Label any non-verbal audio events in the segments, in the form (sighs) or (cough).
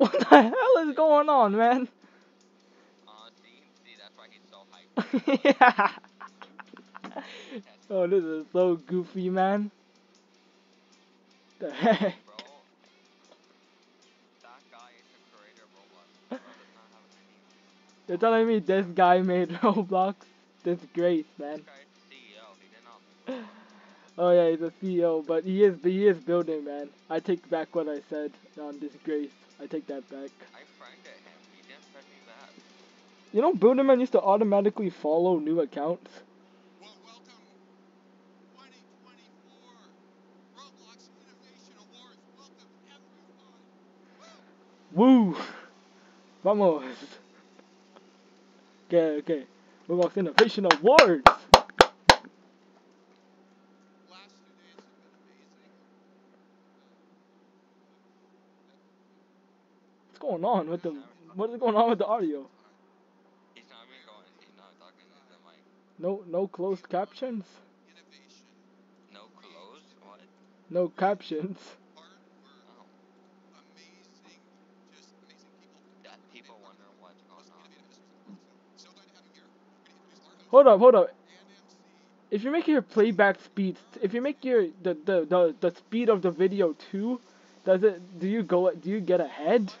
(laughs) What the hell is going on, man? Uh, see, see, so yeah. Oh, this is so goofy, man. The heck? You're telling me this guy made (laughs) Roblox? That's great, man. Oh yeah, he's a CEO, but he is he is building, man. I take back what I said on disgrace. I take that back. I franked him. He didn't friend me back. You know, Builderman used to automatically follow new accounts. Well, welcome 2024 Roblox Innovation Awards. Welcome everyone. Woo! Vamos! Okay, okay. Roblox Innovation Awards! Last two days have been amazing. What's going on with the what is going on with the audio? He's not even going. He's not talking to the mic. No no closed captions? No clothes? What? No captions. Hold up, hold up. If you make your playback speed, if you make your the the the, the speed of the video too, does it do you go do you get ahead?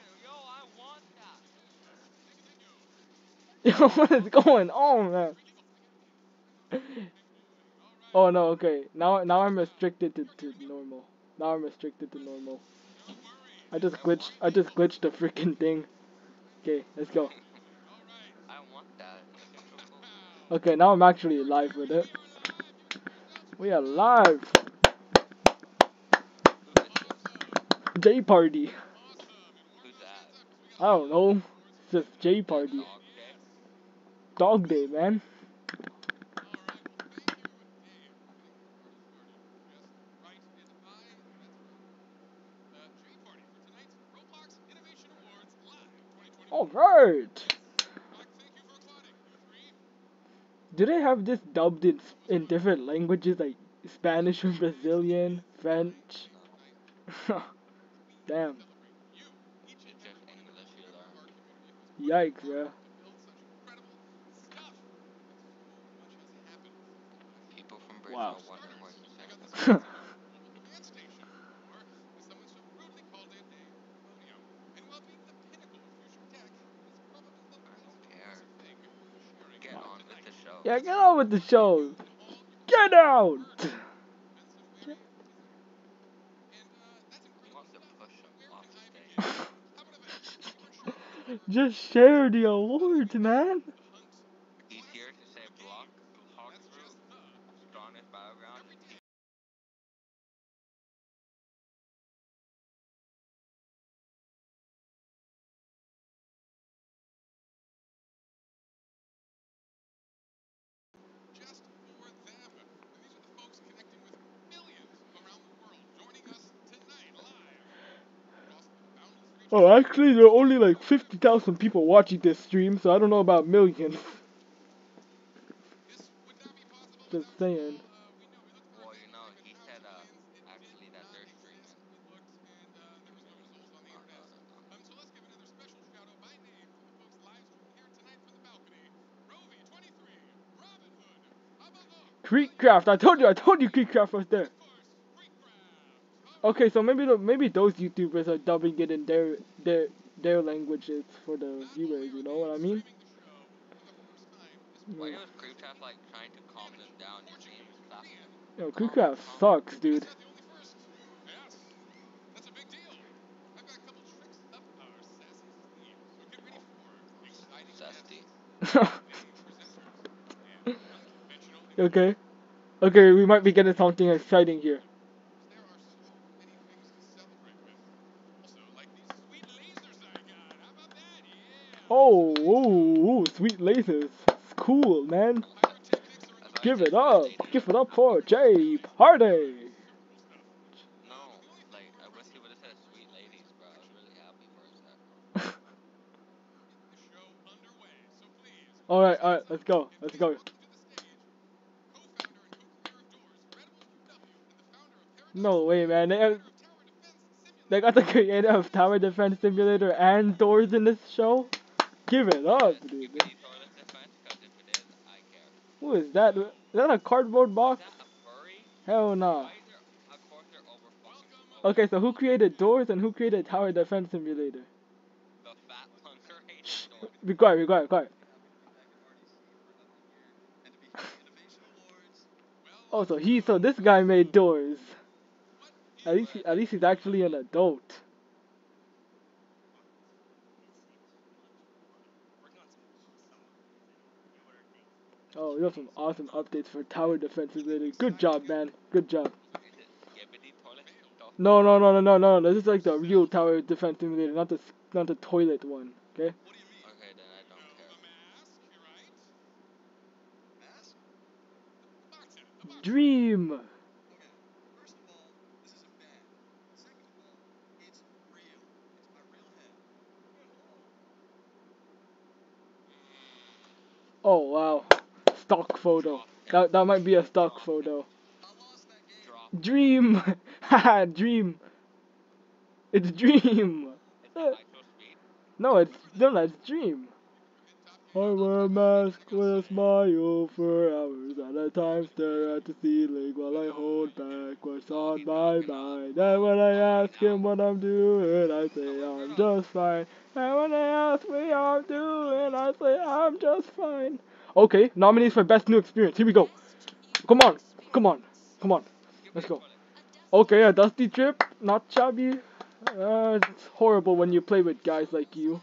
(laughs) what is going on, man? Oh no, okay. Now now I'm restricted to, to normal. Now I'm restricted to normal. I just glitched I just glitched the freaking thing. Okay, let's go. Okay, now I'm actually live with it. We are live. J party. I don't know. It's just J party. Dog day? Man. Alright. Do they have this dubbed in in different languages like Spanish and Brazilian, French? (laughs) Damn. Yikes, bro. People from Brazil Wow. wondering what you said. I don't care. Get on with the show. (laughs) yeah, get on with the show. Get out. He wants to push him off the stage. Just share the awards, man. He's here to say block, talk through, strongest battleground. just for them. And these are the folks connecting with millions around the world, joining us tonight live across the boundless reach Oh, actually, there are only like 50,000 people watching this stream, so I don't know about millions. Just saying. you all. We know we look Well, you know, he said, actually that they're streaming. we looked and there was no results on the internet. So let's give another special shout out by name to the folks live streaming here tonight from the balcony. Rovi 23, Robin Hood, Abba KreekCraft, I told you, I told you KreekCraft was there. Of course, KreekCraft. Okay, so maybe the, maybe those YouTubers are dubbing it in their their their languages for the viewers. You know what I mean? Why is Creepcraft like trying to calm them down? Your game is. Yo, KreekCraft sucks, dude. That's not the only first. Yes, that's a big deal. I've got a couple tricks up our sassy sleeve, so get ready for exciting Zesty. (laughs) and unconventional. okay, okay, we might be getting something exciting here. There are so many things to celebrate with. Also, like these sweet lasers I got. How about that? Yeah. Oh, ooh, ooh, sweet laces. It's cool, man. Give it up, give it up for Jay Party. (laughs) All right, all right, let's go, let's go. No way, man. They have, they got the (laughs) creator of Tower Defense Simulator and Doors in this show. Give it up, dude. Skibidi toilet defense, 'cause if it is, I care. Who is that? Is that a cardboard box? Hell nah. Why is there, of course they're over fucking Okay, so who created Doors and who created Tower Defense Simulator? the fat punker hates doors. Be quiet, be quiet, quiet. Oh, so he, so this guy made Doors. At least, he, at least he's actually an adult. Oh, you have some awesome updates for Tower Defense Simulator. Good job, man. Good job. No, no, no, no, no, no. This is like the real Tower Defense Simulator, not the not the toilet one. Okay. Dream. Oh wow. Stock photo. That that might be a stock photo. I Dream. Haha, (laughs) dream. It's dream. (laughs) No, it's no, that's dream. I wear a mask with a smile for hours at a time, stare at the ceiling while I hold back what's on my mind. And when I ask him what I'm doing, I say I'm just fine. And when they ask me how I'm doing, I say I'm just fine. Okay, nominees for best new experience. Here we go. Come on, come on, come on. Let's go. Okay, a dusty trip, not chubby. Uh, it's horrible when you play with guys like you.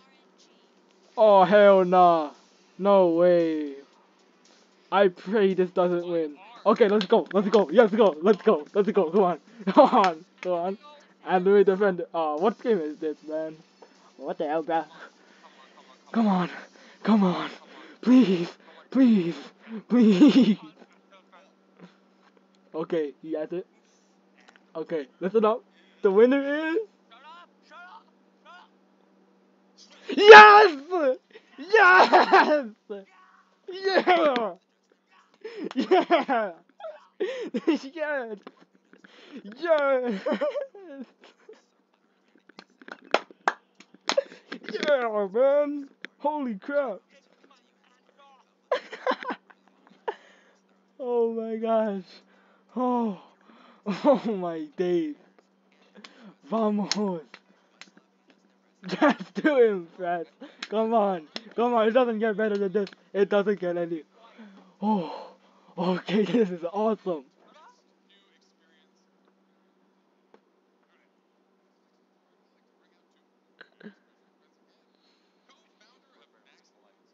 Oh hell nah. No way. I pray this doesn't win. Okay, let's go. Let's go. Let's go. Let's go. Let's go. Come on. (laughs) Come on. Come on. And Louis defend. Oh, what game is this, man? What the hell, bro? Come on. Come on. Please. Please. Please. Okay, he has it. Okay, listen up. The winner is. Yes! Yes! Yeah! Yeah! (laughs) yes! Yes! (laughs) Yeah, man! Holy crap! Oh my gosh! Oh! Oh my days! Vamos! Just do him, Fred. Come on. Come on. It doesn't get better than this. It doesn't get any. Oh. Okay, (laughs) this is awesome. Co-founder of Max Lights,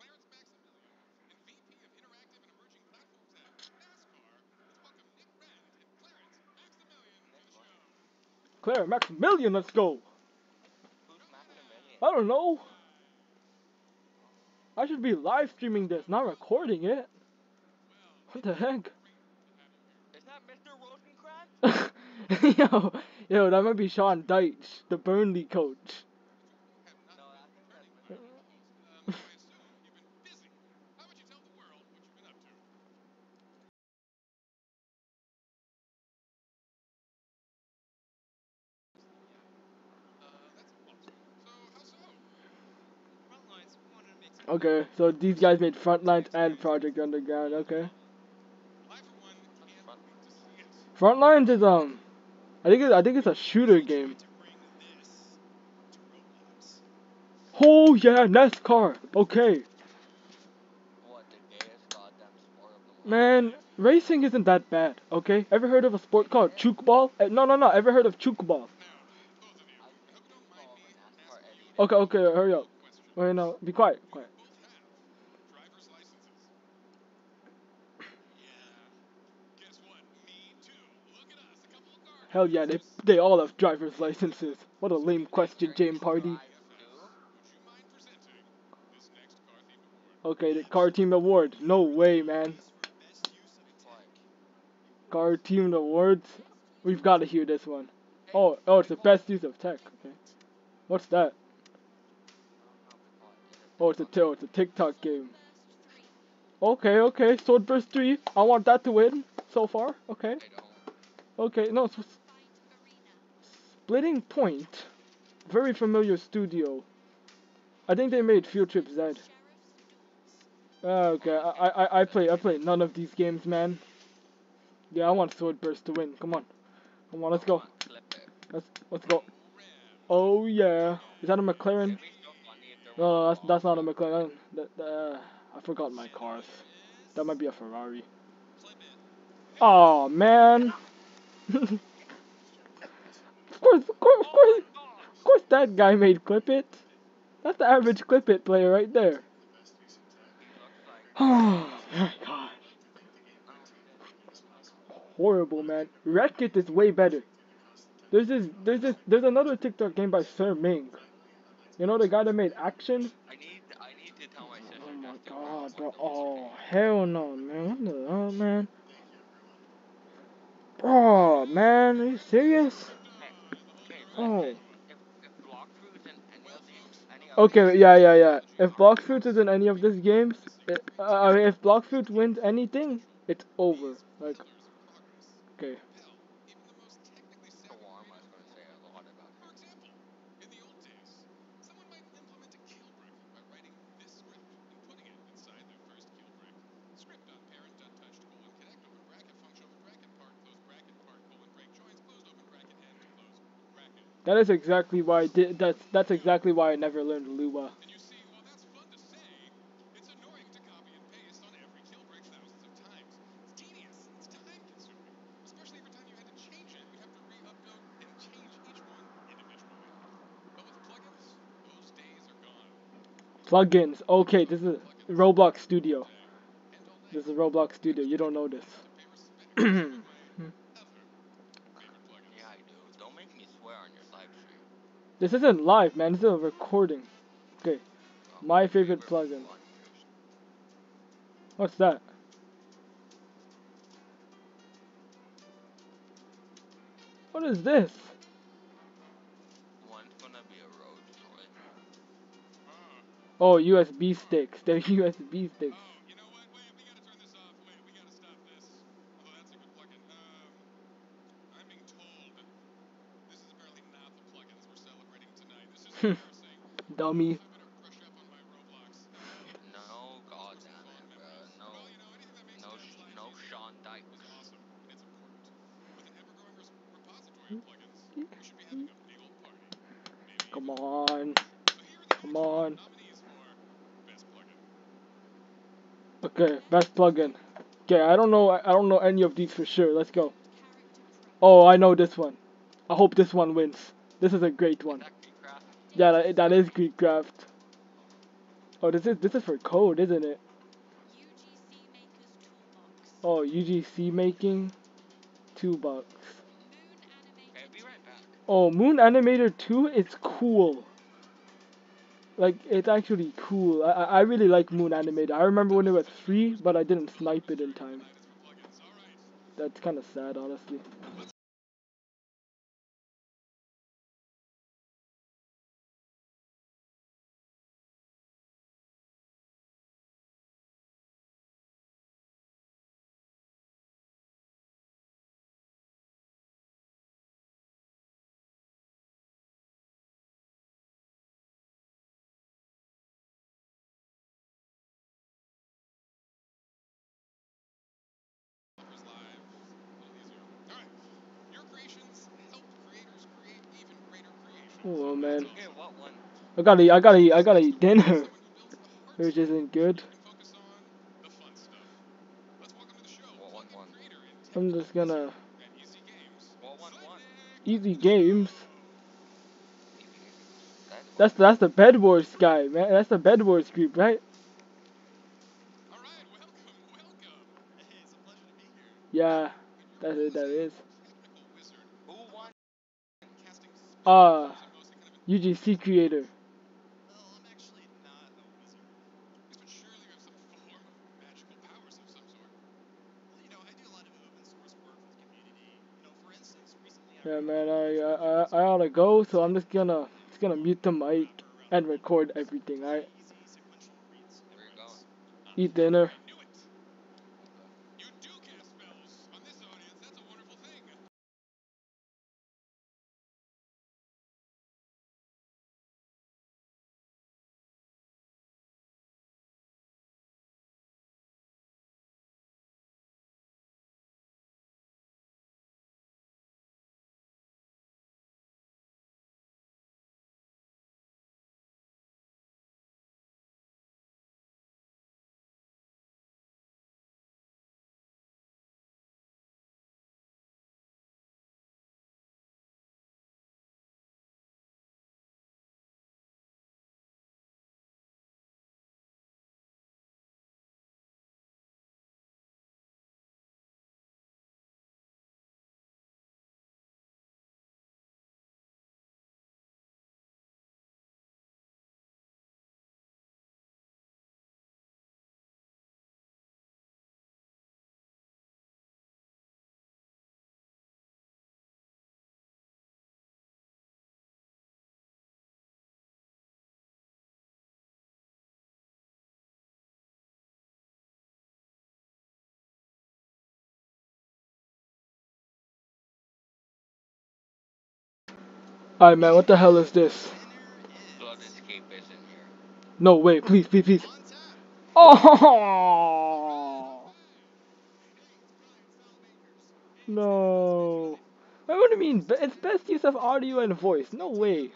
Clarence Maximilian, and VP of Interactive and Emerging Platforms at NASCAR, let's welcome Nick Rand and Clarence Maximilian to the show. Claire, Maximilian, let's go. I don't know. I should be live streaming this, not recording it. What the heck? Is that Mr. Rosencrantz? yo, yo, that might be Sean Dyche, the Burnley coach. No, I think that's Mr. Uh, though I assume you've been busy. How about you tell the world what you've been up to? Uh, that's impossible. So, how so? Frontlines wanted to make some Okay, so these guys made Frontlines and Project Underground, okay. Frontlines is, um, I think it, I think it's a shooter game. Oh yeah, NASCAR. Okay, man, racing isn't that bad. Okay, ever heard of a sport called tchoukball? Eh, No, no, no. Ever heard of tchoukball? Of you, I I hope you don't mind call me NASCAR asking every you Okay, okay, hurry up. Wait, no, be quiet, quiet. Both have driver's licenses. Yeah. Guess what? Me too. Look at us, a couple of car Hell yeah, they they all have driver's licenses. What a lame question, James Party. Okay, the car team award. No way, man. Car team awards. We've got to hear this one. Oh, oh, it's the best use of tech. Okay. What's that? Oh, it's a oh, it's a TikTok game. Okay, okay. Swordburst 3. I want that to win so far. Okay. Okay, no. Splitting Point, very familiar studio. I think they made Field Trip Z. Ah, okay, I, I I play I play none of these games, man. Yeah, I want Swordburst to win. Come on, come on, let's go. Let's let's go. Oh yeah, is that a McLaren? No, no, that's that's not a McLaren. That, uh, I forgot my cars. That might be a Ferrari. Oh man. (laughs) of course, of course, of course, of course, that guy made Clip It. That's the average Clip It player right there. He looks (sighs) like Oh my god. Horrible, man. Wreck It is way better. There's this, there's this, there's another TikTok game by Sir Ming. You know the guy that made Action? I need I need to tell my sister. Oh my god, bro. Oh, hell no, man. What the hell, man? Bro, man, are you serious? Okay, Oh. Okay, yeah, yeah, yeah. If Block is in any of these games, it, uh, if Blox Fruit wins anything, it's over. Like, okay. That is exactly why I did. That's that's exactly why I never learned Lua. See, while that's fun to say, it's annoying to copy and paste on every kill brick thousands of times. It's tedious. It's time consuming. Especially every time you had to change it, you'd have to re-upload and change each one individually. Plugins, those days are gone. Plugins. Okay, this is Roblox Studio. And all night, This is Roblox Studio. You don't know this. (clears throat) pay respect to my ever favorite plugins. Yeah, I do. Don't make me swear on your live stream. This isn't live, man. This is a recording. Okay. My favorite plugin. What's that? What is this? One's gonna be a road toy. Oh, USB sticks. They're (laughs) USB sticks. Oh, you know what? Wait, we gotta turn this off. Wait, we gotta stop this. Although that's a good plugin. Um, I'm being told this is apparently not the plugins we're celebrating tonight. This is embarrassing. Dummy. Come on. Come on. Okay, best plugin. Okay, I don't know. I don't know any of these for sure. Let's go. Oh, I know this one. I hope this one wins. This is a great one. Yeah, that, is Greekcraft. Oh, this is this is for code, isn't it? Oh, UGC making, two bucks. Oh, Moon Animator 2 is cool. Like, it's actually cool. I, I really like Moon Animator. I remember when it was free, but I didn't snipe it in time. That's kind of sad, honestly. Oh man, Okay, what one? I gotta, eat- I gotta, eat- I gotta eat dinner, Someone who builds the heart which isn't good. You can focus on the fun stuff. Let's welcome to the show, What one plugin won? creator and I'm just gonna Easy Games. What one won? Slightly. easy games. That's That's the Bed Wars guy, man. That's the Bed Wars group, right? All right, welcome, welcome. Hey, it's a pleasure to be here. Yeah, that's it, that is. Technical wizard, Who won? casting Uh, UGC creator. Well, I'm actually not a wizard. Yes, but surely you have some form of magical powers of some sort. Well, you know, I do a lot of open source work with the community. You know, for instance, recently I Yeah, man, I, I I I oughta go, so I'm just gonna just gonna mute the mic and record everything. Alright, easy sequential reads. Where you going? eat dinner. Alright, man, what the hell is this? No, wait, please, please, please. Oh! No. What do you mean? It's best use of audio and voice. No way.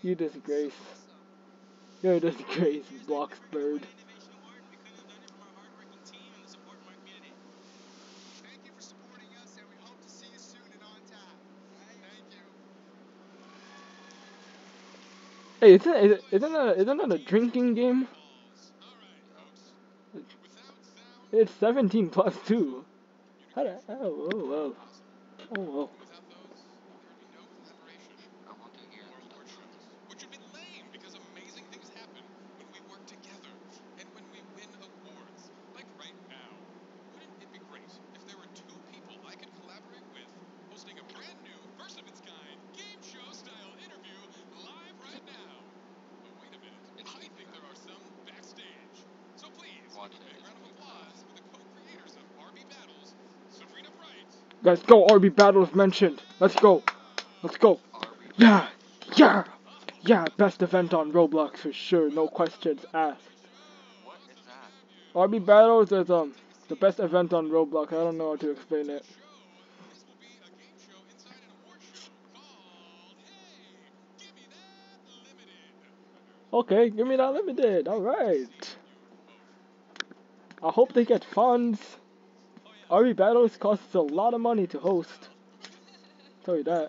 You disgrace. You're a disgrace, Bloxbird. Hey, isn't isn't isn't that a, drinking game? It's 17 plus two. How the, oh, oh, oh. oh Let's go, RB Battle is mentioned. Let's go. Let's go. Yeah. Yeah. Yeah, best event on Roblox for sure. No questions asked. What is? RB Battles is um the best event on Roblox. I don't know how to explain it. Okay, give me that limited. Alright. I hope they get funds. RB Battles costs a lot of money to host. Tell you that.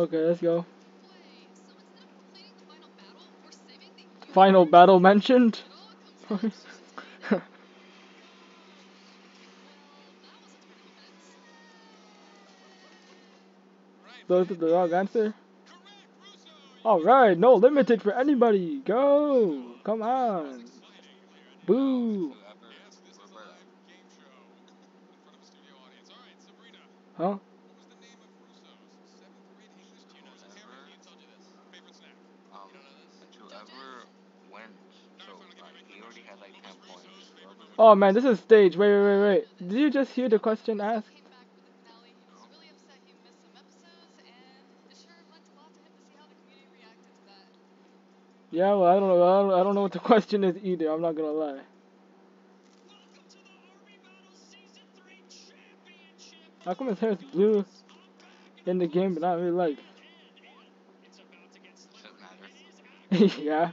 Okay, let's go. Final battle mentioned? (laughs) Those are the wrong answer? Alright, no limited for anybody. Go! Come on. Boo! Huh? Oh man, this is stage. Wait, wait, wait, wait. Did you just hear the question asked? Yeah, well, I don't know. I don't, I don't know what the (laughs) question is either. I'm not gonna lie. How come his hair is blue in the game, but not really like? (laughs) yeah.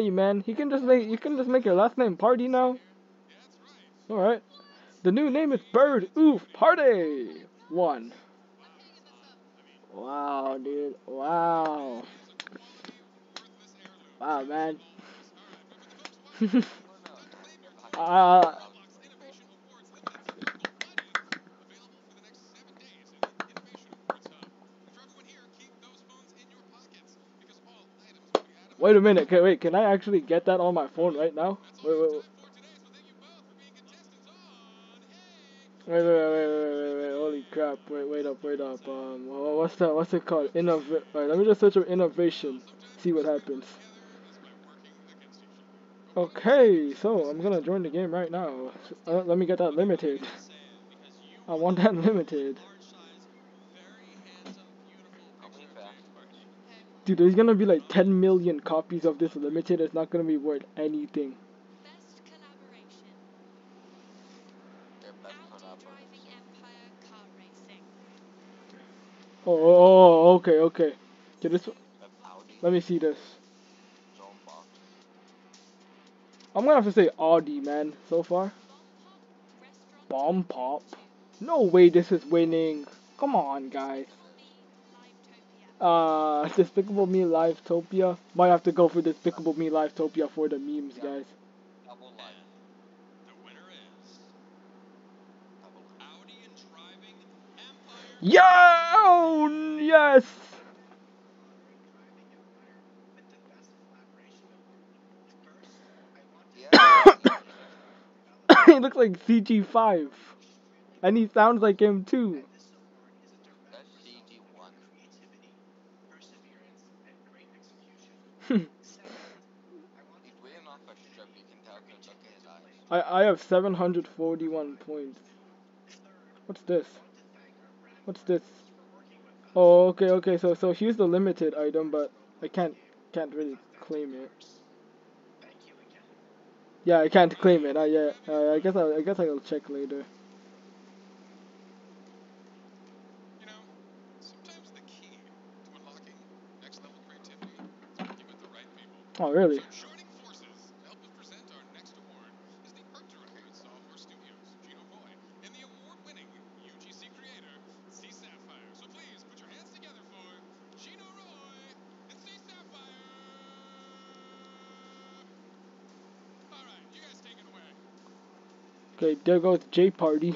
you, man. You can just make you can just make your last name Party now. All right. The new name is Bird Oof Party One. Wow, dude. Wow. Wow, man. (laughs) uh, Wait a minute. Can, wait, can I actually get that on my phone right now? Wait, wait, wait. wait, wait, wait, wait, wait, wait, holy crap, wait, wait up, wait up, um, what's that, what's it called, Innov, alright, let me just search for innovation, see what happens. Okay, so, I'm gonna join the game right now, uh, let me get that limited, I want that (laughs) limited, I'll be back. Okay, dude, there's gonna be like 10 million copies of this limited, it's not gonna be worth anything. Best collaboration. Their best Audi collaboration. Driving Empire Car Racing. Oh, oh, oh, okay, okay, okay, this, let me see this. I'm gonna have to say Audi, man, so far. Bomb Pop. Restaurant. Bomb Pop? No way this is winning, come on, guys. (laughs) Despicable Me Livetopia. Uh, Despicable Me Livetopia. Might have to go for Despicable Me Live Topia for the memes, guys. Double life. The winner is Double life. Audi and Driving Empire. Yo! Yes! (coughs) (coughs) He looks like CG5. And he sounds like him too. That's CG one. He's reading off a strip. You can tell 'cause look at his eyes. I, I have 741 points. What's this? What's this? Oh, okay, okay, so so here's the limited item, but I can't can't really claim it. Yeah, I can't claim it. Not yet. Uh, I guess I I guess I'll check later. You know, sometimes the key to unlocking next level creativity is working with the right people. Oh, really? So joining forces to help us present our next award is the art director at Software Studios, Gino Voy, and the award-winning UGC creator, C Sapphire. So please put your hands together for Gino Roy and C Sapphire. All right, you guys take it away. Okay, there goes J Party.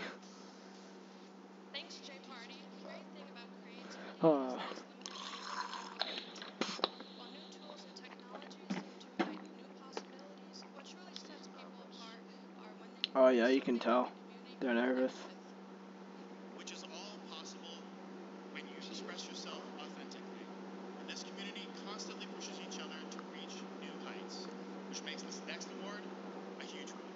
Thanks, Jay Party. The great thing about creativity Ah. is that it's limited. While new tools and technologies seem to provide new possibilities, what truly sets people apart are when they Oh, create yeah, you can something tell. the community They're can connect nervous. with. which is all possible when you express yourself authentically. And this community constantly pushes each other to reach new heights, which makes this next award a huge one.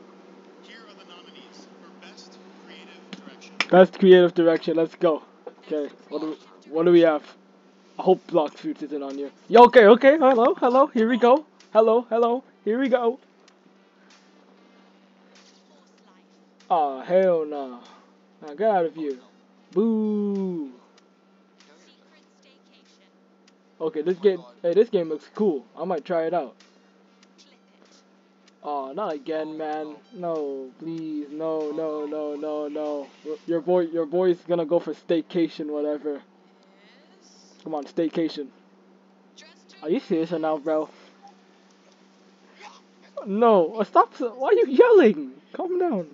Here are the nominees for Best Creative Direction. Best creative direction. Let's go. Okay, what do we, what do we have? I hope Blox Fruits isn't on here. Yo, okay, okay. Hello, hello. Here we go. Hello, hello. Here we go. Life. Oh hell no. Now get out of here. Boo. Okay, this game. Hey, this game looks cool. I might try it out. Not again, man. No, please, no, no, no, no, no. Your boy, your boy's gonna go for staycation, whatever. Come on, staycation. Are you serious right now, bro? No, uh, stop! Why are you yelling? Calm down.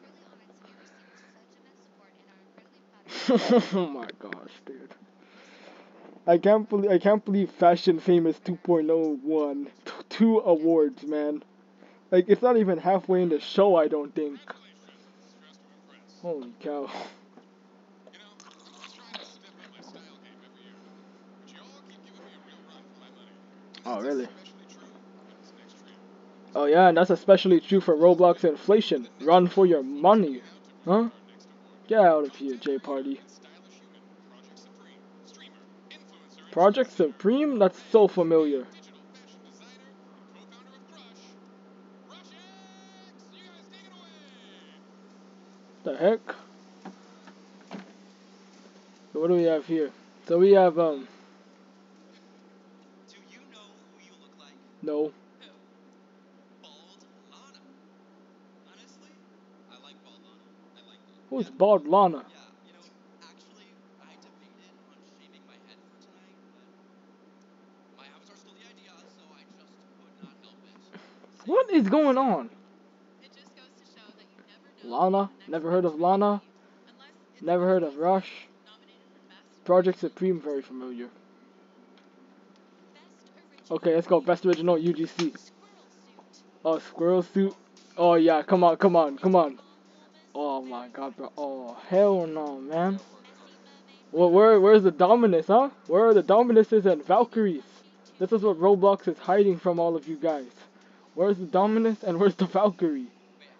(laughs) Oh my gosh, dude. I can't believe I can't believe Fashion Famous 2.0 won two awards, man. Like it's not even halfway in the show, I don't think. Holy cow. Oh, really? Oh yeah, and that's especially true for Roblox inflation. Run for your money, huh? Get out of here, J Party. Project Supreme? That's so familiar. digital fashion designer, and co-founder of Crush, Rush X. You guys take it away. The heck? So what do we have here? So we have um Do you know who you look like? no. Bald Lana. Honestly, I like Bald Lana. I like her. Who's. Bald Lana? Yeah, you know, actually, I debated on shaving my head for tonight, but my are still the idea, so I just could not help it. What is going on? It just goes to show that you never know Lana? Never heard of Lana? Never heard of Rush? Project Supreme very familiar. Okay, let's go. Best original UGC. Oh, squirrel suit. Oh yeah, come on, come on, come on. Oh my god, bro. Oh hell no, man. Well, where where's the Dominus, huh? Where are the Dominuses and Valkyries? This is what Roblox is hiding from all of you guys. Where's the Dominus and where's the Valkyrie?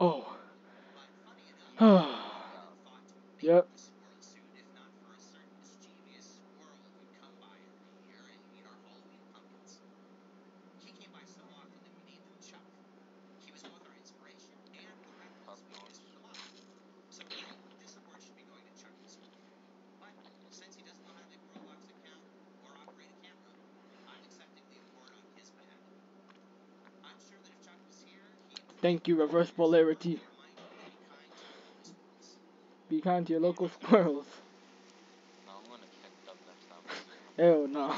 oh. (sighs) Yep. Thank you, reverse polarity. Be kind to your local (laughs) squirrels. Hell no.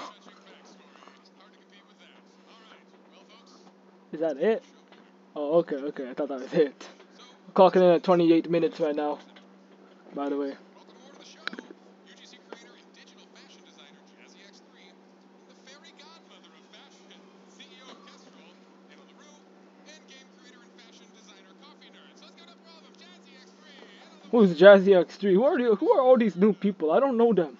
Is that it? Oh, okay, okay. I thought that was it. I'm clocking in at 28 minutes right now. By the way. Who's Jazzy X3? Who are, who are all these new people? I don't know them.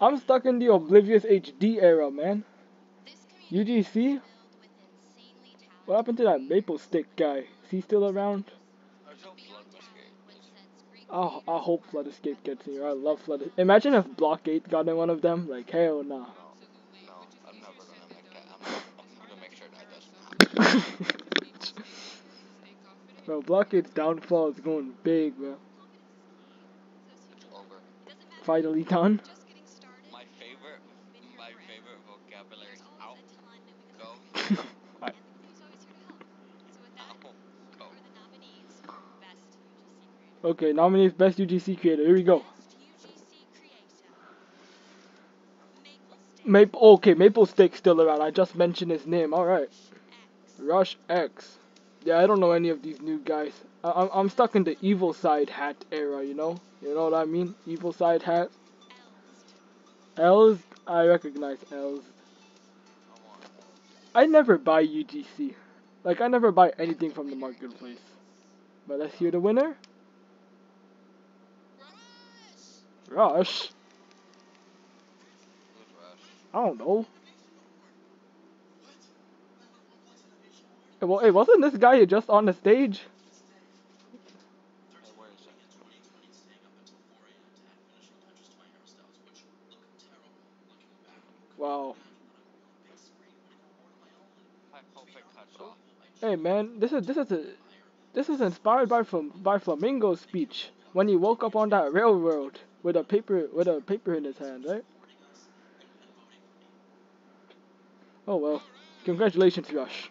I'm stuck in the Oblivious HD era, man. UGC? What happened to that Maple Stick guy? Is he still around? Oh, I hope Flood Escape gets in here. I love Flood. Imagine if Block 8 got in one of them. Like, hell nah. Bro, Blockhead's downfall is going big, bro. Finally done. My favorite, my favorite vocabulary is out, go. (laughs) Okay, nominees best UGC creator. Here we go. Maple, okay, Maple Stick's still around. I just mentioned his name. All right. Rush X. Yeah, I don't know any of these new guys. I- I'm I'm stuck in the evil side hat era. You know. You know what I mean? Evil side hat. Els. I recognize Els. I want those. I never buy UGC. Like I never buy anything from the marketplace. But let's hear the winner. Rush. Rush? I don't know. Well, it wasn't this guy just on the stage? Wow. Hey man, this is this is a, this is inspired by from by Flamingo's speech when he woke up on that railroad with a paper with a paper in his hand, right? Oh well. Congratulations, Rush.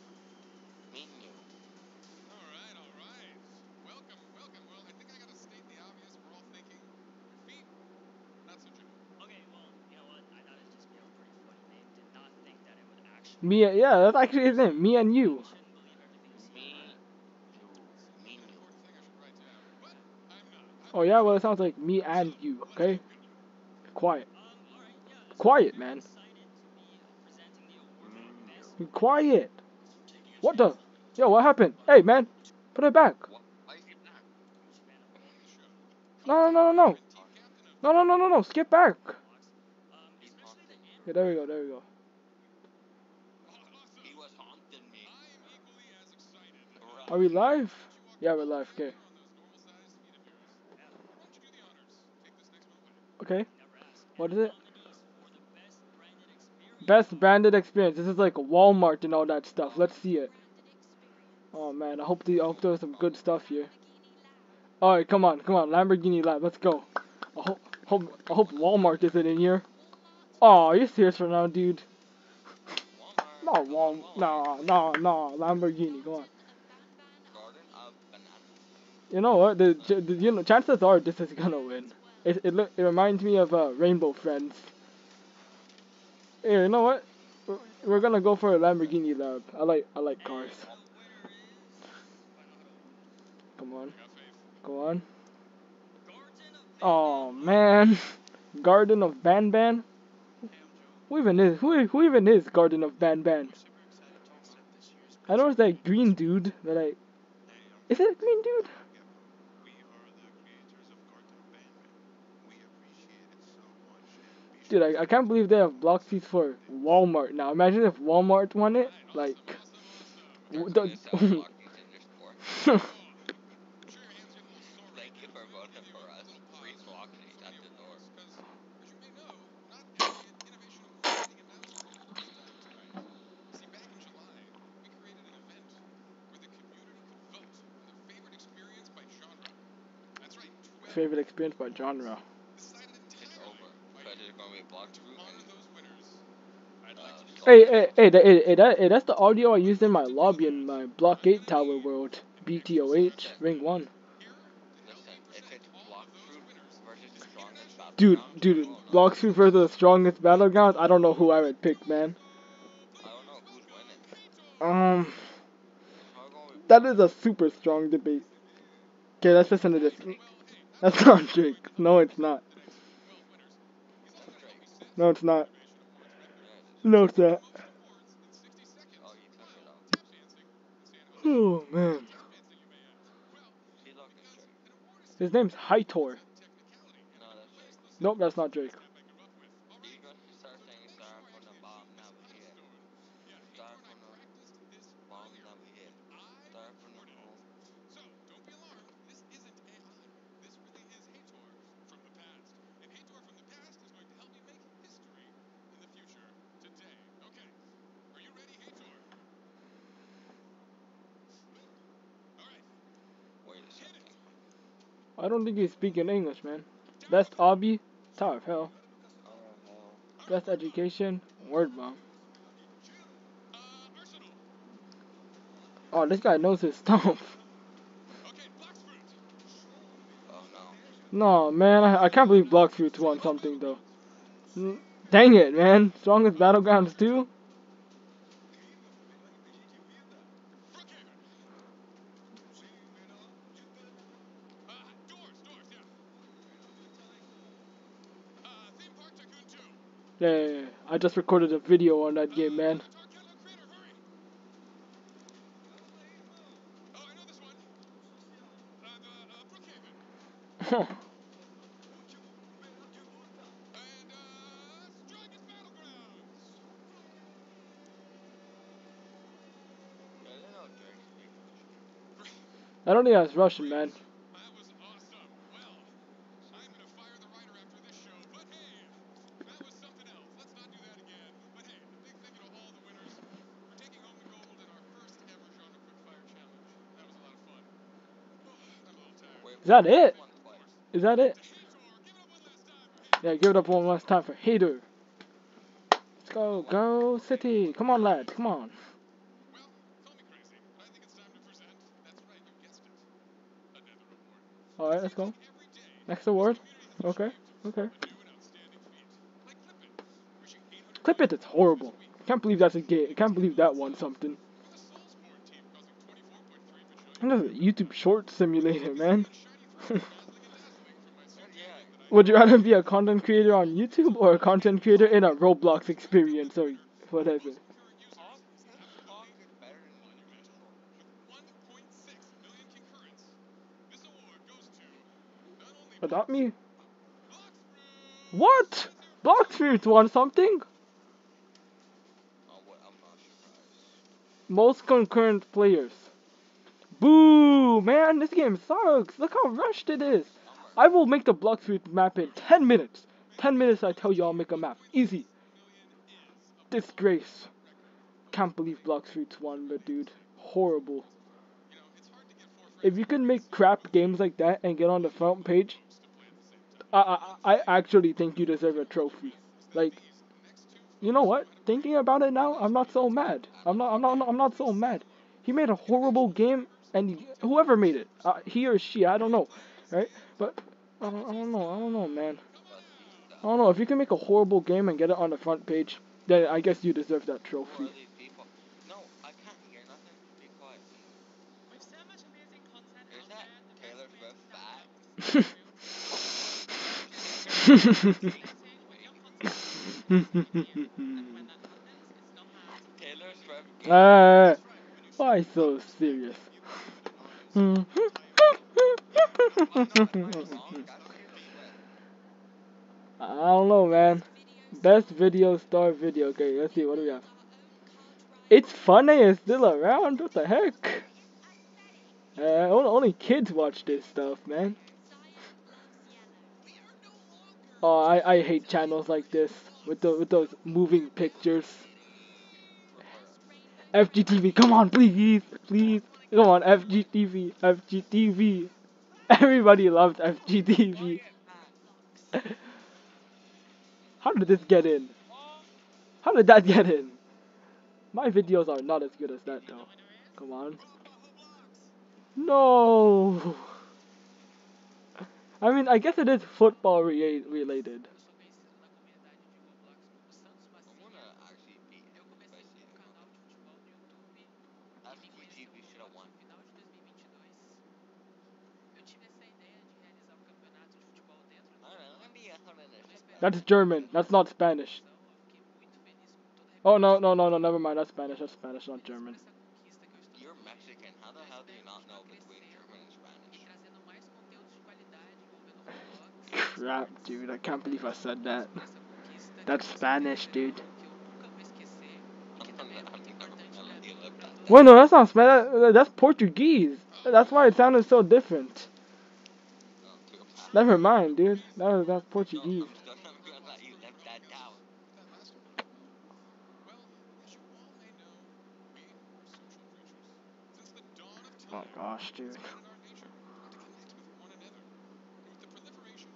Me yeah, that's actually his name. Me and you. Oh yeah, well it sounds like me and you. Okay, quiet, quiet, man. Quiet. What the? Yo, what happened? Hey man, put it back. No, no, no, no, no. No, no, no, no, no. Skip back. Yeah, there we go, there we go. He was haunting me. I am equally as excited. Right. Are we live? Yeah, we're live. Okay. Okay. What is it? Best branded experience. This is like Walmart and all that stuff. Let's see it. Oh man, I hope the I hope there's some good stuff here. All right, come on, come on, Lamborghini Lab, let's go. I hope hope I hope Walmart isn't in here. Oh, are you serious right now, dude? Walmart. No, Wal, no, no, no, Lamborghini. Come on. You know what? The, the you know chances are this is gonna win. It it look it reminds me of uh, Rainbow Friends. Here, you know what? We're- We're gonna go for a Lamborghini Lab. I like I like cars. Come on, go on. Oh man, (laughs) Garden of Ban Ban. Who even is who who even is Garden of Ban Ban? I know it's that green dude that I. Is it a green dude? We are the creators of Garden Bandman. We appreciate it so much. and be Dude, I, I can't believe they have block seats for Walmart now. Imagine if Walmart won it. Like, the- (laughs) favorite experience by genre. That's right, 12 favorite experience by genre. decided It's entirely over. by Because it's gonna be blocked to through honor and those winners. I'd like to uh, Hey, hey, hey, that, hey, that, hey, that's the audio I used in my lobby in my Block 8 Tower World. BTOH, Ring 1. listen, if it's Blox Fruit versus the strongest battleground, Dude, dude. Block 3 versus the strongest battlegrounds, I don't know who I would pick, man. Um, that is a super strong debate. Okay, let's listen to this. That's (laughs) not Drake. No, it's not. No, it's not. No, that. Oh, you took it off. Man. He looked at Drake. His name's Hightor. No, that's Drake. Nope, that's not Drake. He's gonna start saying start from the bomb now we hit. Start from the bomb now we hit. Start from the home. So, don't be alarmed. This isn't AI. This really is Hator from the past. And Hator from the past is going to help me make history in the future today. Okay. Are you ready, Hator? All right. Wait a second. I don't think he's speaking English, man. Best obby, Tower of Hell. Best education, Word Bomb. Oh, this guy knows his (laughs) stuff. No. Man, I, I can't believe Blox Fruit won something, though. Dang it, man. Strongest Battlegrounds, too? Brookhaven. Uh, doors, doors, yeah. Uh, Theme Park Tycoon 2. Yeah. I just recorded a video on that game, man. (laughs) I don't think that's Russian, man. That was awesome. Well, I'm gonna fire the writer after this show, but hey, that was something else. Let's not do that again. But hey, a big thank you to all the winners for taking home the gold in our first ever genre quickfire challenge. That was a lot of fun. Oh, I'm a little tired. Wait, Is that it? Is that it? Yeah, give it up one last time for Hater. Let's go, go City. Come on, lads, come on. Alright, let's go. Next award. Okay, okay. Clip It, wishing 800 Clip it's horrible. Can't believe that's a game. I can't believe that won something. Or the Soulsborne team causing 24.3 bajillion That's a YouTube short simulator, man. (laughs) Would you rather be a content creator on YouTube or a content creator in a Roblox experience or whatever? Adopt me? What? Blox Fruits won something? Most concurrent players. Boo! Man, this game sucks. Look how rushed it is. I will make the block sweep map in 10 minutes. 10 minutes, I tell you, I'll make a map. Easy. Disgrace. Can't believe block sweeps won, but dude, horrible. If you can make crap games like that and get on the front page, I I, I actually think you deserve a trophy. Like, you know what? Thinking about it now, I'm not so mad. I'm not I'm not I'm not so mad. He made a horrible game, and whoever made it, uh, he or she, I don't know, right? But I don't, I don't know, I don't know, man. I don't know. If you can make a horrible game and get it on the front page, then I guess you deserve that trophy. these people? No, I can't hear nothing. Be quiet. With so much amazing content Is out that there, the Taylor best way to Swift start back? creating with your content and when that happens, it's not hard. Taylor Swift. Ah, why so serious? (laughs) I don't know, man. Best video star video. Okay, let's see. What do we have? It's funny. It's still around. What the heck? Uh, only, only kids watch this stuff, man. Oh, I, I hate channels like this with the with those moving pictures. FGTV, come on, please, please, come on, FGTV, FGTV. Everybody loved FGTV. How did this get in? How did that get in? My videos are not as good as that though. Come on. No. I mean, I guess it is football rea- related. I wanna actually beat him, basically. FGTV should have won. I don't know, maybe a hundred and fifty. That's German. That's not Spanish. Oh no no no no never mind. That's Spanish. That's Spanish, not German. You're Mexican. How the hell do you not know between German and Spanish? Crap, dude. I can't believe I said that. That's Spanish, dude. Wait, no, that's not Spanish. That's Portuguese. That's why it sounded so different. Never mind, dude. That was that's Portuguese. I'm still not gonna let you live that down. Well, as you all may know, we are social creatures. Since the dawn of Oh time, gosh, dude. it's been in our nature to connect with one another. And with the proliferation of innovation in social spaces, entering an exciting new era of human Clocking in 40 minute mark soon. games like Neighbors, Therapy, Neighbors. Flip It, that are all pushing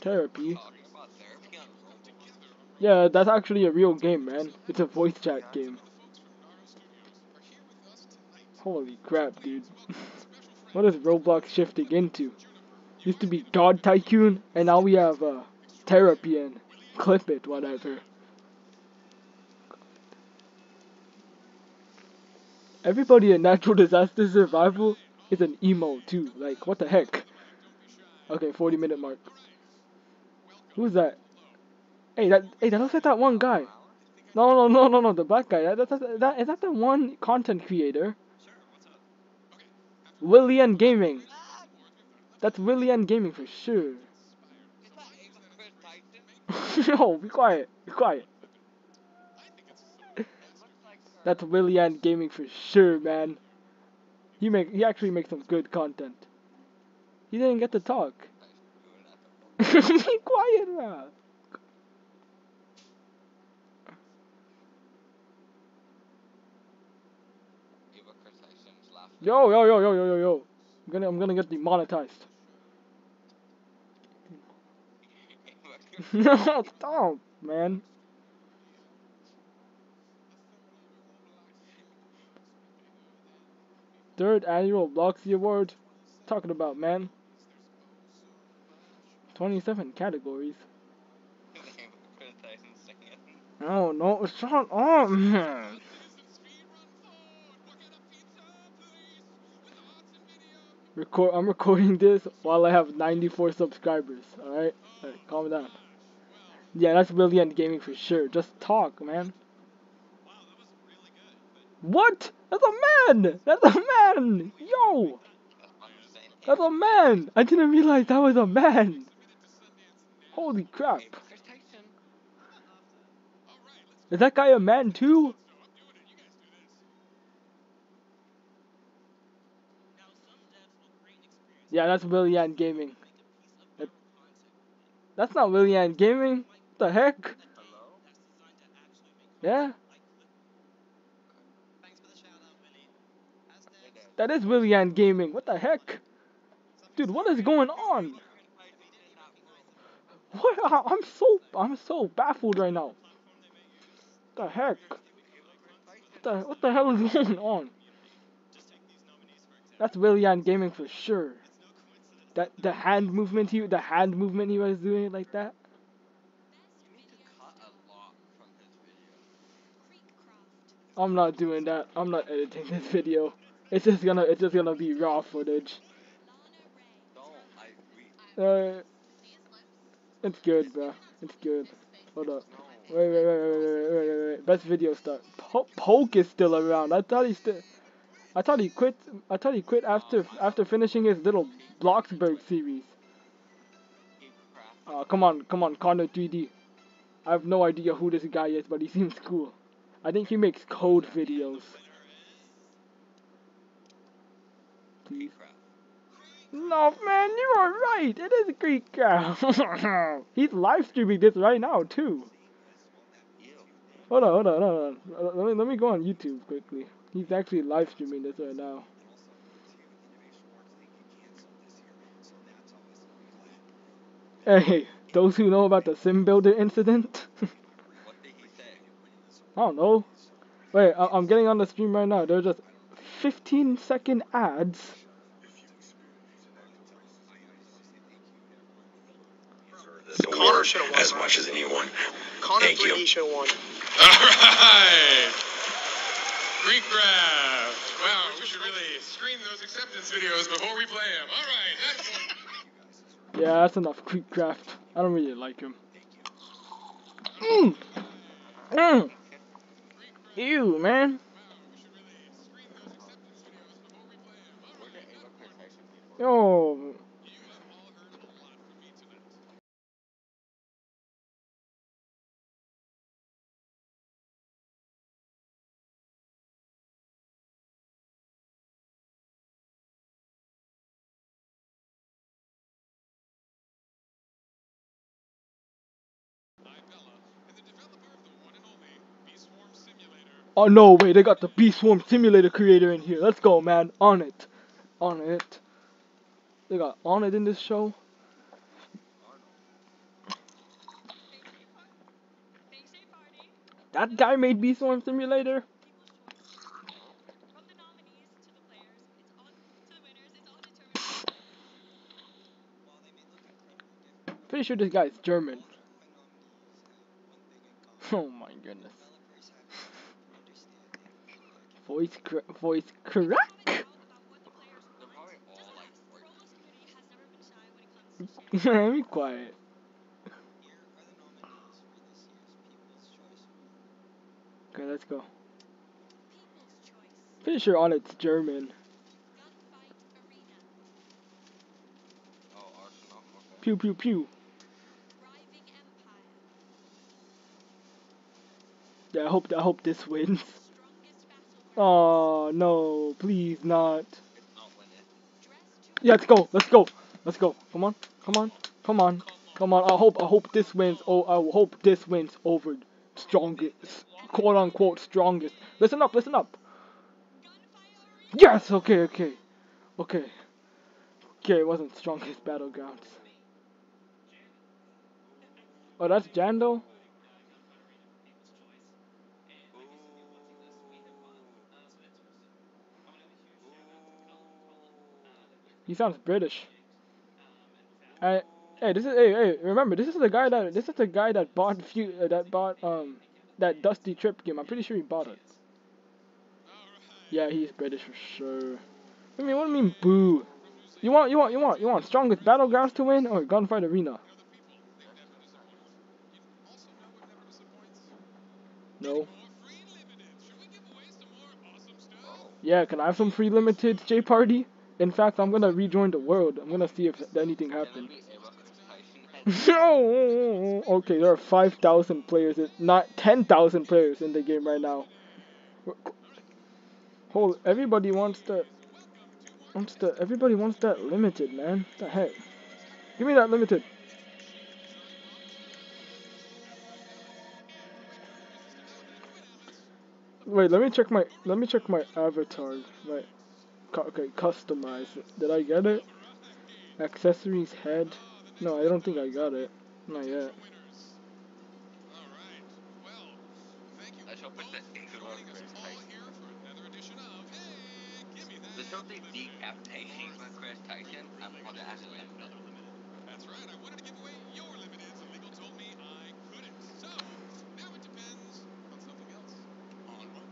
Therapy. Talking about therapy on Roblox. together on Yeah, that's actually a real game, man. It's a voice chat game. Holy crap, dude. (laughs) What is Roblox shifting into? Used to be God Tycoon, and now we have uh, Therapy and Clip It, whatever. Everybody in natural disaster survival is an emo too. Like, what the heck? Okay, 40 minute mark. Who's that? Hey, that hey, that looks like that one guy. No, no, no, no, no, the black guy. That, that, that, that, is that the one content creator? Willian Gaming. That's Willian Gaming for sure. Is that even Chris Tyson? no, be quiet. Be quiet. It looks like her. That's Willian Gaming for sure, man. He make he actually makes some good content. He didn't get to talk. (laughs) be quiet, man. Eva Chris Tyson's laughing. Yo, yo, yo, yo, yo, yo, yo. I'm gonna I'm gonna get demonetized. No, (laughs) stop, man. Third annual Bloxy Award. Talking about, man. 27 categories. Oh no, shut up, man. Record. I'm recording this while I have 94 subscribers. All right, all right calm down. Yeah, that's William Gaming for sure. Just talk, man. What? That's a man. That's a man. Yo. That's a man! I didn't realize that was a man! Holy crap. Is that guy a man too? Yeah, that's Willian Gaming. That- That's not Willian Gaming. The heck? Hello? Yeah, that is Willian Gaming. What the heck? Dude, what is going on? What? I'm so I'm so baffled right now. What the heck? What the, what the hell is (laughs) going on? That's Willian Gaming for sure. That the hand movement he the hand movement he was doing like that. You need to cut a lot from his video. KreekCraft. I'm not doing that. I'm not editing this video. It's just gonna it's just gonna be raw footage. Lana Ray. Don't. I. We. Uh, it's good, bro. It's good. Hold up. Wait, wait, wait, wait, wait, wait, wait, wait. Best video start. Po- Poke is still around. I thought he still. I thought he quit. I thought he quit after after finishing his little Bloxburg series. Uh, come on, come on, Conor3D. I have no idea who this guy is, but he seems cool. I think he makes code videos. No, man, you are right. It is KreekCraft. (laughs) He's live streaming this right now too. Hold on, hold on, hold on. Let me let me go on YouTube quickly. He's actually live streaming this right now. Hey, those who know about the Sim Builder incident, (laughs) What did he say? I don't know. Wait, I- I'm getting on the stream right now. There's just 15 second ads. the Connor award should've as much as anyone. Connor Thank you. 3D should have won. Alright! KreekCraft! Wow, we should really screen those acceptance videos before we play them. Alright, excellent. Yeah, that's enough KreekCraft. I don't really like him. Mm. Mm. Ew, man. Where did Ava Chris Tyson before? Yo. And the developer of the one and only Bee Swarm Simulator. Oh no, wait, they got the Bee Swarm Simulator creator in here. Let's go, man. Onett. On it. They got Onett in this show. That guy made Bee Swarm Simulator. Pretty sure this guy's German. (laughs) Oh my goodness. Developers have a deep understanding Voice cr- voice crack. (laughs) Be quiet. Okay, let's go. Pretty sure Onett's German. Pew pew pew. Yeah, I hope I hope this wins. Oh no, please not. It's not winning. Dress to Yeah, let's go. Let's go. Let's go. Come on. Come on. Come on. Come on. I hope I hope this wins. Oh, I hope this wins over strongest, quote unquote strongest. Listen up. Listen up. Yes. Okay. Okay. Okay. Okay. It wasn't strongest battlegrounds. Oh, that's Jandel. He sounds British. I, hey, this is hey hey. Remember, this is the guy that this is the guy that bought few uh, that bought um that Dusty Trip game. I'm pretty sure he bought it. Yeah, he's British for sure. I mean, what do you mean boo? You want you want you want you want strongest battlegrounds to win or gunfight arena? No. Yeah, can I have some free limited J Party? In fact, I'm gonna rejoin the world. I'm gonna see if anything Can happened. it be Eva Chris Tyson? No. okay, there are 5,000 players, not 10,000 players in the game right now. Hold, everybody wants that. Wants that. everybody wants that limited, man. What the heck? Give me that limited. Wait, let me check my let me check my avatar. Cu- okay, customize it. Did I get it? Accessories head. No, I don't think I got it. Not yet. All right. Well, thank you Let's hope it's both the for Igloo joining us Chris all Tyson. here for another edition of Hey, Give Me That. Let's hope they Limited. decapitation by Chris Tyson. I'm gonna ask. Another limited. That's right. I wanted to give away your limiteds, and legal told me I couldn't. So now it depends on something else. On what?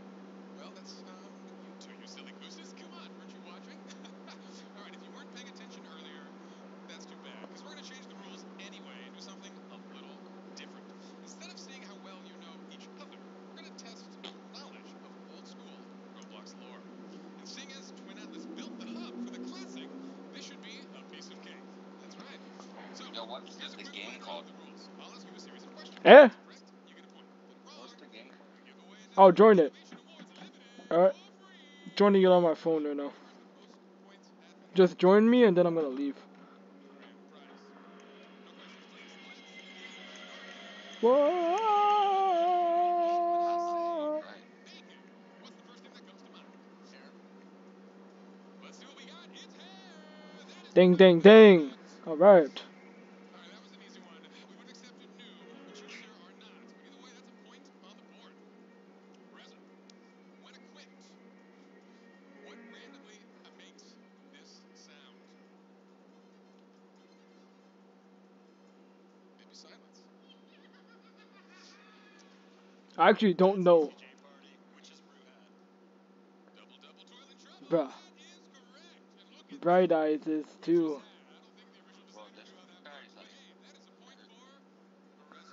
Well, that's um, you two, you silly gooses. Come on, weren't you watching? All right, if you weren't paying attention earlier, that's too bad. Because we're gonna change the rules anyway and do something a little different. Instead of seeing how well you know each other, we're gonna test knowledge of old school Roblox lore. And seeing as Twin Atlas built the hub for the classic, this should be a piece of cake. That's right. So Yo, what's here's a the quick game reminder called? of the rules. I'll ask you a series of questions. Eh? Correct? You get a point. But wrong, What's the game called? you give I'll oh, join it. Innovation Awards limited. Alright. for. Joining it on my phone right now. Person with most points at the Just join me and then I'm gonna leave. grand Ding, ding, questions, please. Hey, that is a point for Reza. Right.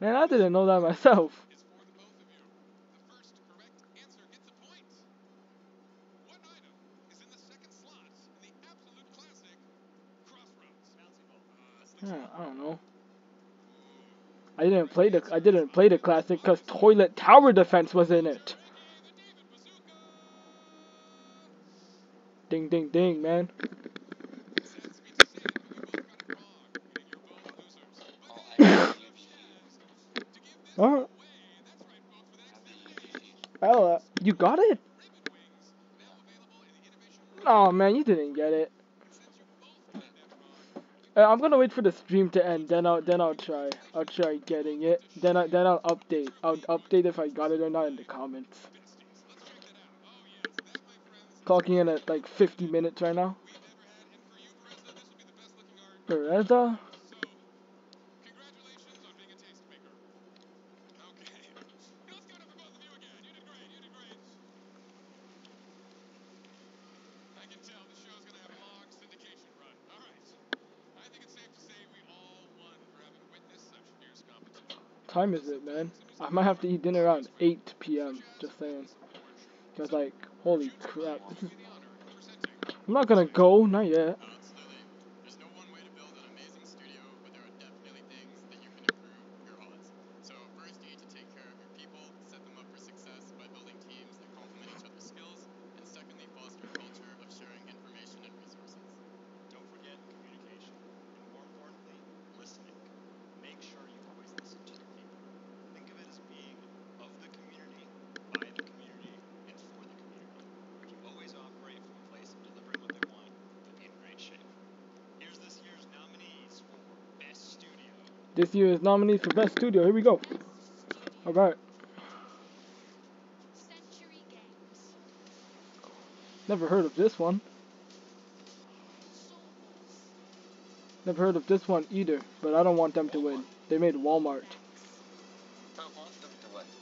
Man, I didn't know that myself. is for the both of you. The first correct answer gets a point. What item is in the second slot in the absolute classic Crossroads? Bouncy ball. Uh, Yeah, I don't know. I didn't play the I didn't play the classic because Toilet Tower Defense was in it. Ding, ding, ding, man. Oh, hey, you the chance to give this Alright. away. That's right, folks. For the I next have 30 the days, Well, you got it? Oh man, you didn't get it. And since you both got that wrong, Uh, Uh, I'm gonna wait for the stream to end, then I'll then I'll try. I'll try getting it. Then I then I'll update. I'll update if I got it or not in the comments. Clocking in at like 50 minutes right now. Pereza, this will be the best looking art. Beretta? So, congratulations on being a tastemaker. Okay. Let's give it up for both of you again. You did great. You did great. I can tell the show's gonna have a long syndication run. All right. I think it's safe to say we all won for having witnessed such fierce competition. Time is it, man? I might have to eat dinner around 8 p.m. Just saying. Cause like, holy crap. (laughs) I'm not gonna go, not yet. Absolutely. There's no one way to build an amazing studio, but there are definitely things that you can improve your odds. So first you need to take care of your people, set them up for success by building teams that complement each other's skills, and secondly foster a culture of sharing information and resources. Don't forget communication, and more importantly, listening. Make sure you always listen to your people. Think of it as being of the community, by the community, and for the community. You always operate from a place of delivering what they want, but in great shape. Here's this year's nominees for Best Studio. This year is nominees for best studio. Here we go. All right. Never heard of this one. Never heard of this one either. But I don't want them to win. They made Walmart.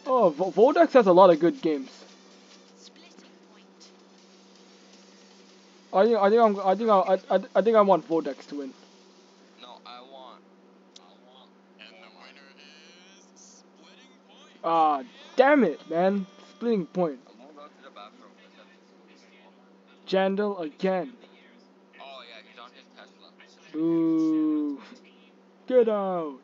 Oh, Vo- Voldex has a lot of good games. I think I think I'm I think I, I- I think I want Voldex to win. No, I want. I want. And the winner is Splitting Ah, damn it, man. Splitting point. Jandel again. Oh yeah. Boo. Get out.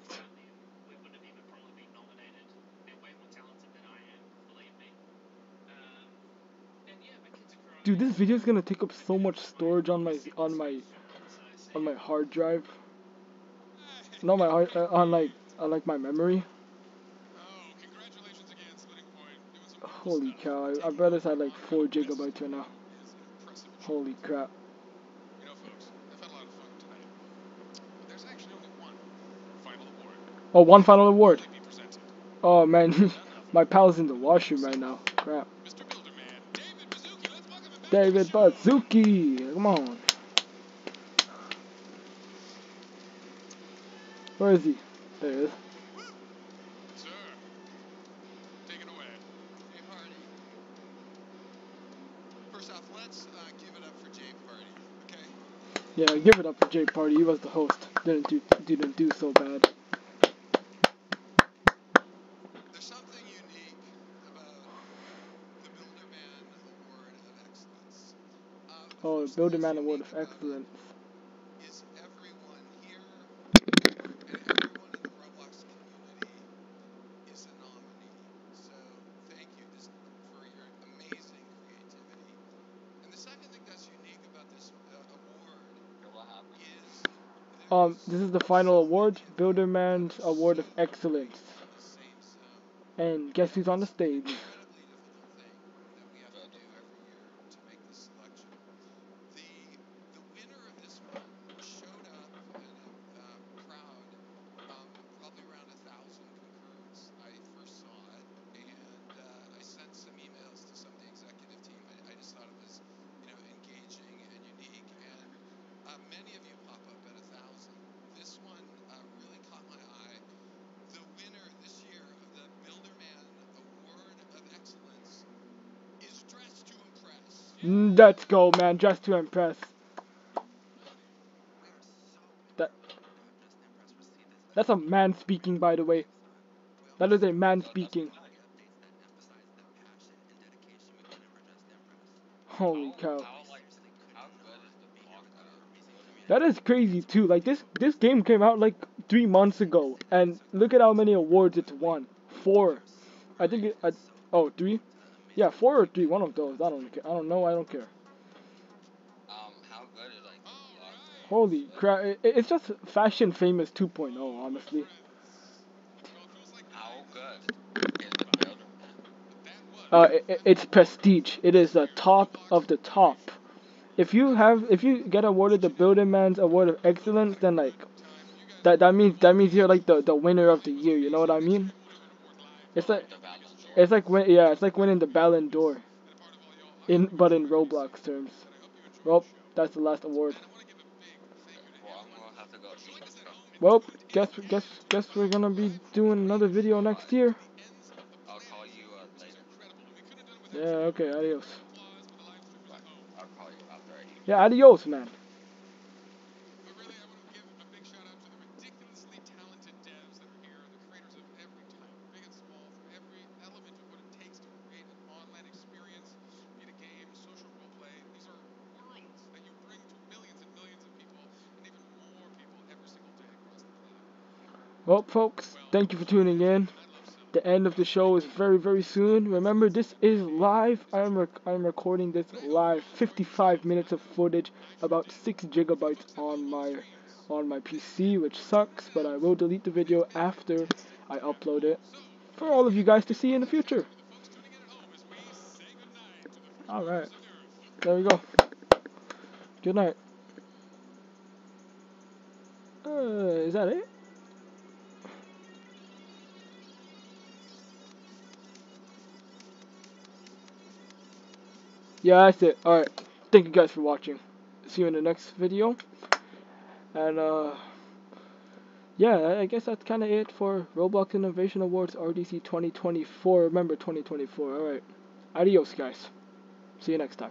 Dude, this video is gonna take up so much storage on my on my on my hard drive. Not my hard, uh, on like on like my memory. Oh, congratulations again, Splitting Point. Doing some wonderful Holy cow! I, it's at like four gigabytes right now. Is an impressive achievement. Holy crap! You know, folks, I've had a lot of fun tonight. But there's actually only one final award Oh, one final award. to be presented. Oh man, (laughs) my pal's in the washroom right now. Crap. David Baszucki. Let's welcome him back David to the show. Baszucki, come on. Where is he? There he is. Sir, take it away. Hey, Hardy. First off, let's uh, give it up for Jay Party, okay? Yeah, give it up for Jay Party. He was the host. Didn't do didn't do so bad. Oh, something unique about the Builderman Award of Excellence. Uh, the Oh, first thing that's Builderman Award unique of about it Excellence. Is everyone here and everyone in the Roblox community is a nominee. So thank you just for your amazing creativity. And the second thing that's unique about this uh, award So what happened? is Um, this is the final award, Builderman's Award of Excellence. And guess who's on the stage? incredibly difficult thing that we have to do every year to make this selection. The the winner of this one showed up in a uh, crowd, um, probably around a thousand concurrents. I first saw it, and uh, I sent some emails to some of the executive team. I, I just thought it was, you know, engaging and unique, and uh, many of you pop up at a thousand. This one uh, really caught my eye. The winner this year of the Builderman Award of Excellence is Dress to Impress. Mm, Let's go, man. Just to impress. That. That's a man speaking, by the way. That is a man speaking. Holy cow. That is crazy too. Like this this game came out like three months ago, and look at how many awards it's won. Four. I think it. I, oh, three. Yeah, four or three. One of those. I don't. ca- I don't know. I don't care. Um, how good is like? Holy crap! It, it's just Fashion Famous 2.0. Honestly. How good is the builder? Uh, i i- it's prestige. It is the top of the top. If you have, if you get awarded the Building Builderman's Award of Excellence, then like, that that means that means you're like the the winner of the year. You know what I mean? It's like The Ballon d'Or. It's like win, yeah, it's like winning the Ballon d'Or. In but in Roblox terms. Well, that's the last award. Well, guess guess guess we're gonna be doing another video next year. Yeah. Okay. Adios. Yeah. Adios, man. But really, I want to give a big shout out to the ridiculously talented devs that are here, the creators of every type, big and small, for every element of what it takes to create an online experience, be it a game, social role play. These are worlds that you bring to millions and millions of people, and even more people every single day across the planet. Well, folks, thank you for tuning in. The end of the show is very, very soon. Remember, this is live. I'm rec- I'm recording this live. 55 minutes of footage, about six gigabytes on my on my PC, which sucks. But I will delete the video after I upload it for all of you guys to see in the future. All right, there we go. Good night. Uh, is that it? Yeah, that's it. Alright. Thank you guys for watching. See you in the next video. And, uh, yeah, I guess that's kind of it for Roblox Innovation Awards RDC 2024. Remember, 2024. Alright. Adios, guys. See you next time.